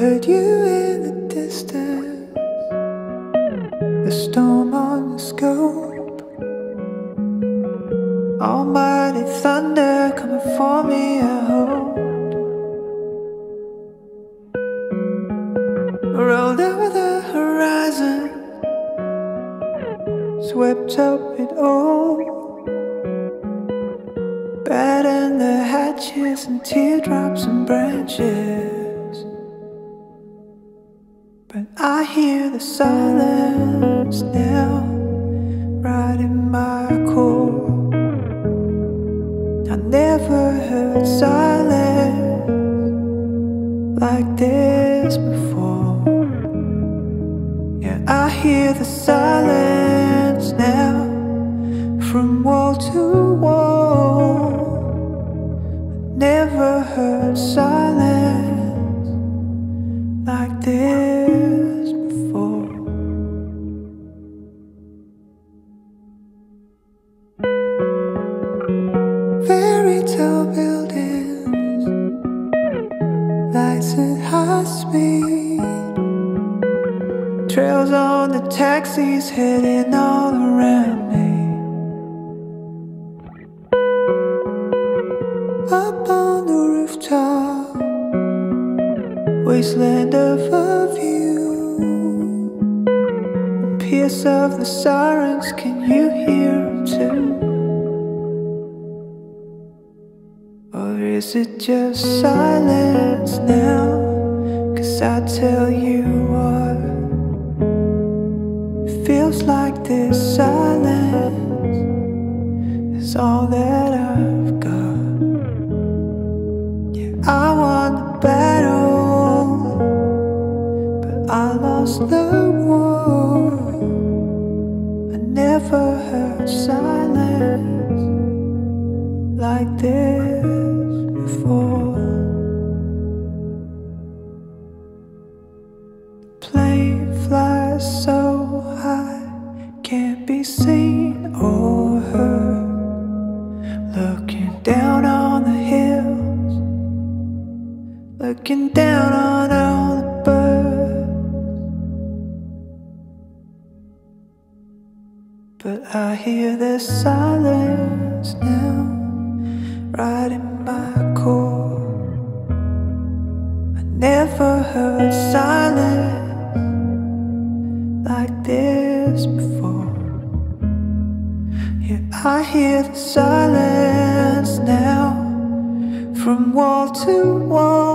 Heard you in the distance, the storm on the scope. Almighty thunder coming for me, I hope. Rolled over the horizon, swept up it all. Batten the hatches and teardrops and branches. I hear the silence now, right in my core. I never heard silence like this before. Yeah, I hear the silence now from wall to wall. Never heard silence Buildings, lights at high speed, trails on the taxis heading all around me. Up on the rooftop, wasteland of a view. Pierce of the sirens, can you hear them too? Is it just silence now? Cause I tell you what Feels like this silence is all that I've got. Yeah, I won the battle But I lost the war. I never heard silence like this looking down on all the birds. But I hear this silence now, right in my core. I never heard silence like this before. Yeah, I hear the silence now, from wall to wall.